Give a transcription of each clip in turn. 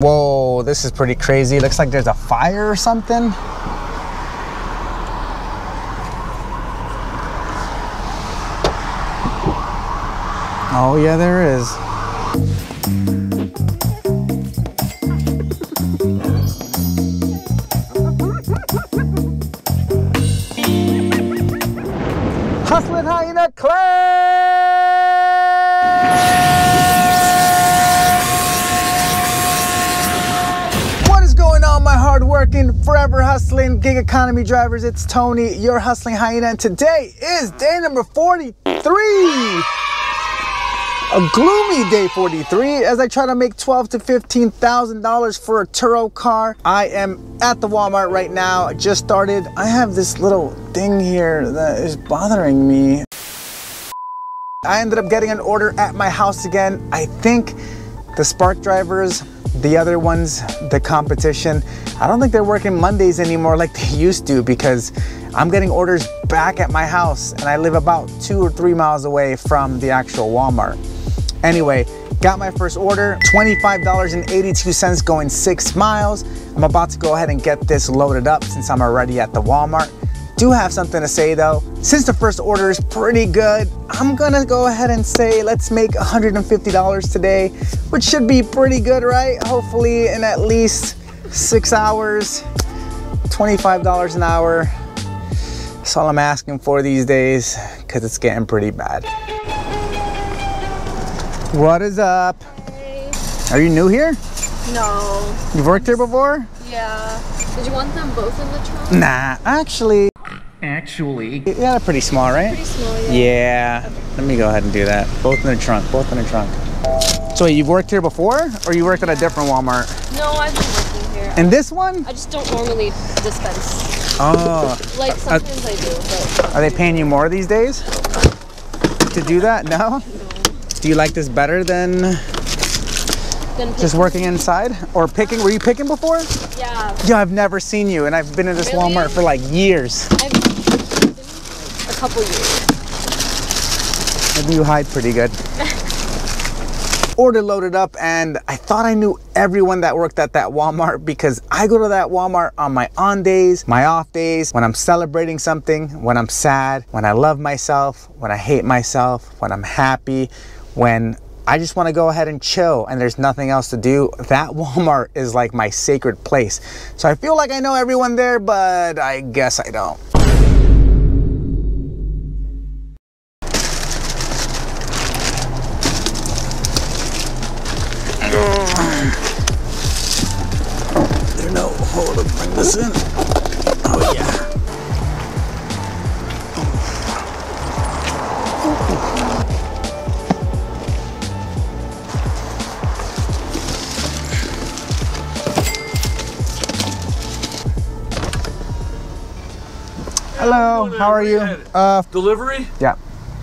Whoa, this is pretty crazy. Looks like there's a fire or something. Oh yeah, there is. Hustling Hyena Club! What is going on, my hardworking, forever hustling gig economy drivers? It's Tony, your hustling hyena, and today is day number 43 a gloomy day 43 as I try to make 12 to 15,000 dollars for a Turo car. I am at the Walmart right now. I just started. I have this little thing here that is bothering me. I ended up getting an order at my house again. I think the Spark drivers, the other ones, the competition, I don't think they're working Mondays anymore like they used to because I'm getting orders back at my house and I live about two or three miles away from the actual Walmart. Anyway, got my first order, $25.82 going six miles. I'm about to go ahead and get this loaded up since I'm already at the Walmart. Do have something to say though. Since the first order is pretty good, I'm gonna go ahead and say let's make $150 today, which should be pretty good, right? Hopefully in at least six hours, $25 an hour. That's all I'm asking for these days because it's getting pretty bad. What is up? Hey. Are you new here? No. You've worked here before? Yeah. Did you want them both in the trunk? Nah, actually. Actually. Yeah, they're pretty small, right? Pretty small, yeah. Yeah. Let me go ahead and do that. Both in the trunk, both in the trunk. So wait, you've worked here before or you worked at a different Walmart? No, I've been working here. And this one? I just don't normally dispense. Oh. Like uh, uh, sometimes I do, but Are they paying you more these days? To do that? No? Do you like this better than then just working inside? Or picking? Were you picking before? Yeah. Yeah, I've never seen you and I've been in this Really? Walmart for like years. I've been a couple years. Maybe you hide pretty good. Order loaded up and I thought I knew everyone that worked at that Walmart because I go to that Walmart on my on days, my off days, when I'm celebrating something, when I'm sad, when I love myself, when I hate myself, when I'm happy, when I just want to go ahead and chill and there's nothing else to do. That Walmart is like my sacred place. So I feel like I know everyone there, but I guess I don't. There no hold to bring this in. Oh yeah. Hello, how are you? Uh, Delivery? yeah.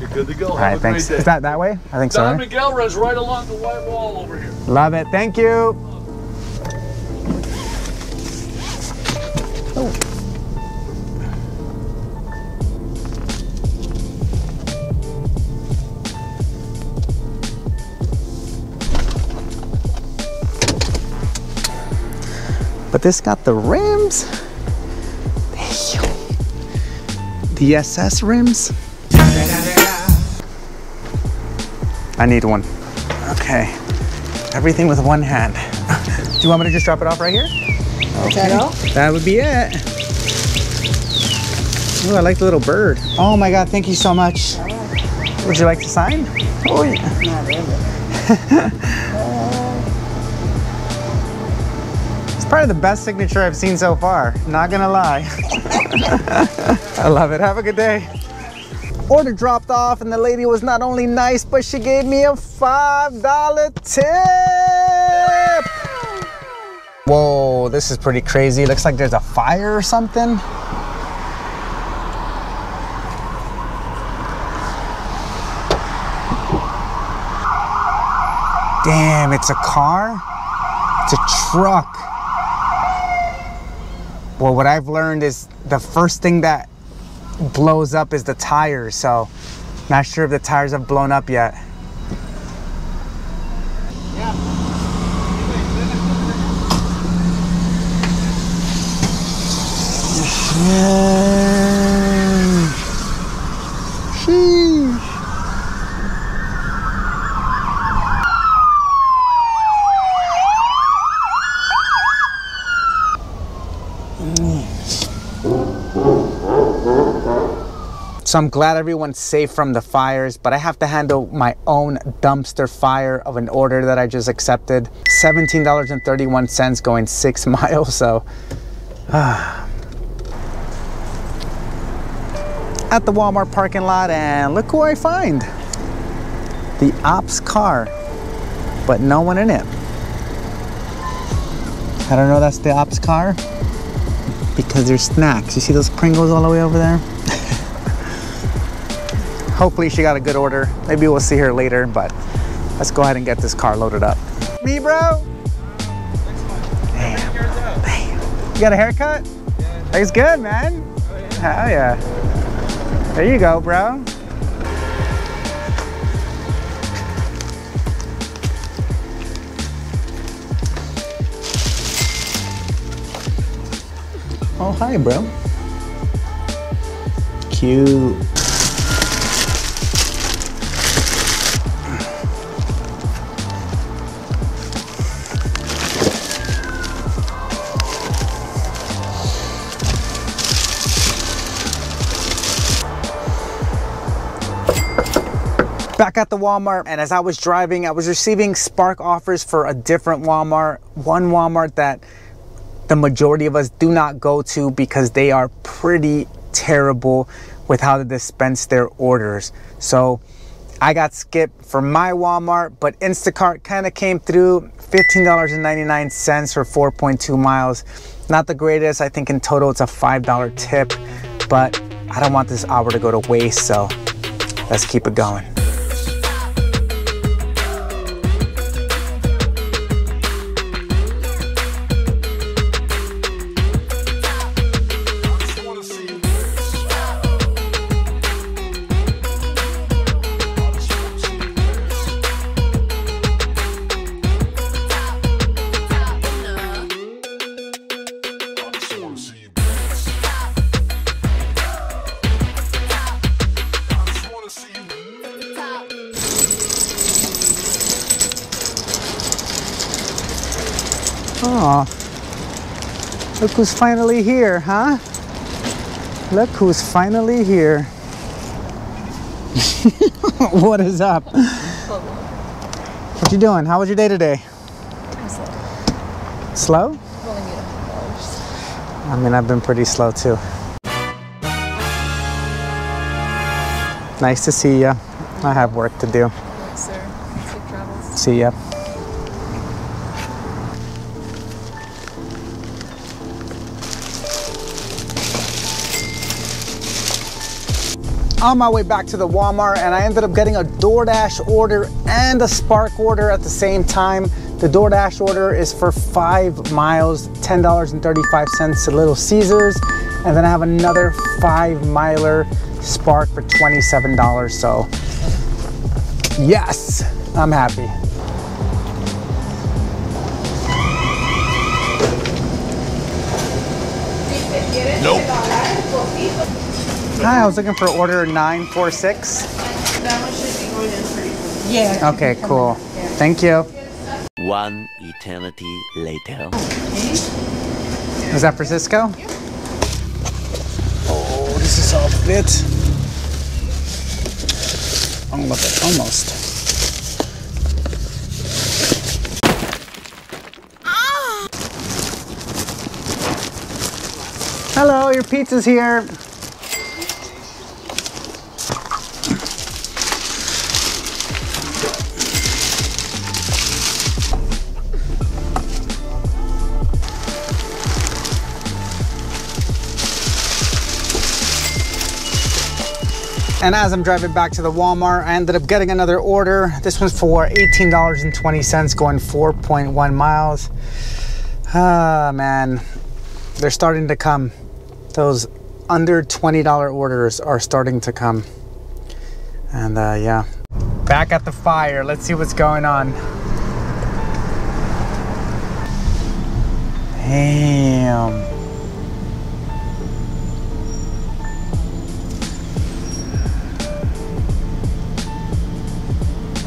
You're good to go. All right, Have right, a great thanks. day. Is that that way? I think so. Don right? Miguel runs right along the white wall over here. Love it. Thank you. But this got the rims. Damn. The SS rims. I need one. Okay. Everything with one hand. Do you want me to just drop it off right here? Okay. That would be it. Ooh, I like the little bird. Oh my God, thank you so much. Would you like to sign? Oh yeah. probably the best signature I've seen so far. Not gonna lie. I love it. Have a good day. Order dropped off and the lady was not only nice, but she gave me a $5 tip. Whoa, this is pretty crazy. Looks like there's a fire or something. Damn, it's a car? It's a truck. Well, what I've learned is the first thing that blows up is the tires, so not sure if the tires have blown up yet. So I'm glad everyone's safe from the fires, but I have to handle my own dumpster fire of an order that I just accepted. $17.31 going six miles, so. Ah. at the Walmart parking lot, and look who I find. The ops car, but no one in it. I don't know that's the ops car because there's snacks. You see those Pringles all the way over there? Hopefully she got a good order. Maybe we'll see her later, but let's go ahead and get this car loaded up. Me, bro? Damn. Damn. You got a haircut? Yeah. Looks good, man. Hell yeah. There you go, bro. Oh, hi, bro. Cute. Back at the Walmart and as I was driving I was receiving spark offers for a different Walmart one Walmart that the majority of us do not go to because they are pretty terrible with how to dispense their orders. So I got skipped for my Walmart but Instacart kind of came through $15.99 for 4.2 miles. Not the greatest I think in total it's a $5 tip but I don't want this hour to go to waste so let's keep it going look who's finally here, huh? Look who's finally here. what is up? What you doing? How was your day today? Slow? I mean, I've been pretty slow too. Nice to see you. I have work to do. Yes, sir. See ya. On my way back to the Walmart and I ended up getting a DoorDash order and a Spark order at the same time. The DoorDash order is for five miles, $10.35 to Little Caesars. And then I have another five miler Spark for $27. So yes, I'm happy. Hi, I was looking for order 946. That one should be going in pretty. Yeah. Okay, cool. Thank you. One eternity later. Is that for Cisco? Oh, this is all fit. Almost. Almost. Hello, your pizza's here. And as I'm driving back to the Walmart, I ended up getting another order. This one's for $18.20 going 4.1 miles. Ah, man. They're starting to come. Those under $20 orders are starting to come. And uh, yeah. Back at the fire. Let's see what's going on. Damn.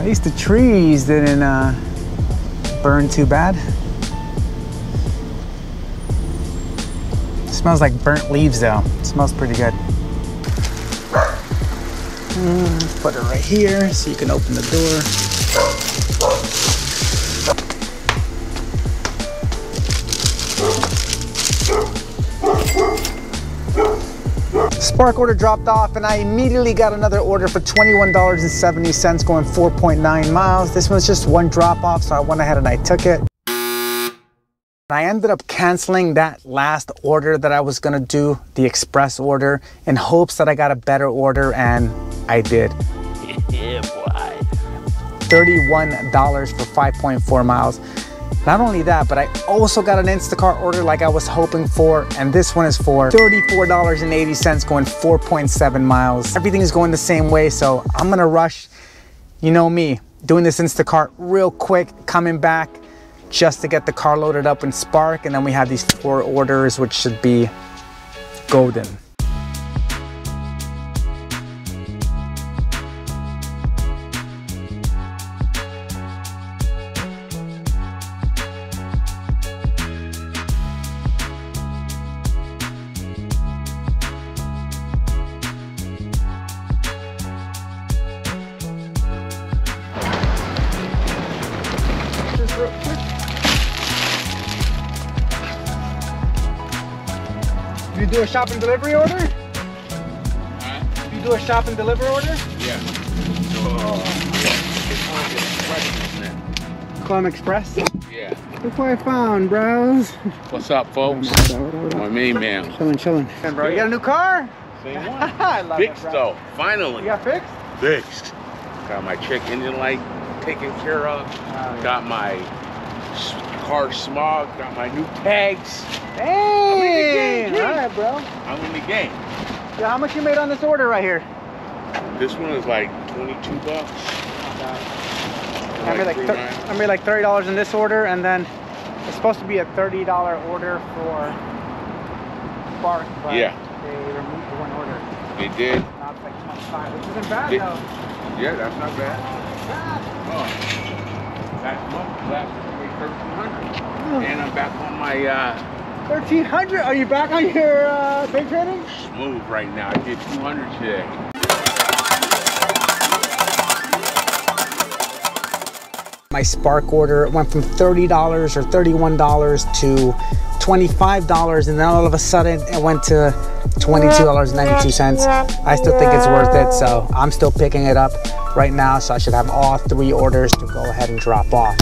At least the trees didn't uh, burn too bad. smells like burnt leaves though. It smells pretty good. Mm, put it right here so you can open the door. Spark order dropped off and I immediately got another order for $21.70 going 4.9 miles. This was just one drop off so I went ahead and I took it. I ended up canceling that last order that I was gonna do, the express order, in hopes that I got a better order and I did. yeah, boy. $31 for 5.4 miles. Not only that, but I also got an Instacart order like I was hoping for, and this one is for $34.80 going 4.7 miles. Everything is going the same way, so I'm gonna rush, you know me, doing this Instacart real quick, coming back just to get the car loaded up in Spark, and then we have these four orders, which should be golden. Do a shop and delivery order? You do a shop and deliver order? Yeah. Oh. Clem Express. Yeah. Look what I found, bros. What's up, folks? My main man. Chilling, chilling. And bro, you got a new car? Same one. I love Fixed it, bro. though. Finally. You got fixed? Fixed. Got my check engine light taken care of. Oh, got my car smog. Got my new tags. Dang! G. All right, bro. I'm in the game. Yeah, how much you made on this order right here? This one is like 22 bucks. I made like three thir- nine. I made like thirty dollars in this order, and then it's supposed to be a thirty dollar order for Spark, but Yeah. they removed the one order. They did. Now it's like twenty five, which isn't bad Did- though. Yeah, that's not bad. Oh. Last month, last month, 1300 And I'm back on my uh, Thirteen hundred. Are you back on your uh, big trading? smooth right now. I did 200 today. My Spark order went from thirty dollars or thirty one dollars to twenty five dollars, and then all of a sudden it went to twenty two dollars ninety two cents. I still think it's worth it, so I'm still picking it up right now. So I should have all three orders to go ahead and drop off.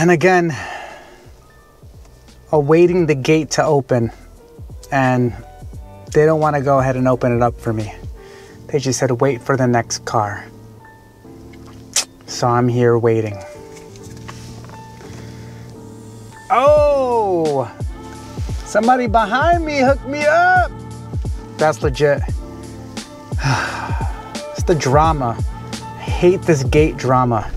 And again, awaiting the gate to open, and they don't want to go ahead and open it up for me. They just said, wait for the next car. So I'm here waiting. Oh! Somebody behind me hooked me up! That's legit. it's the drama. I hate this gate drama.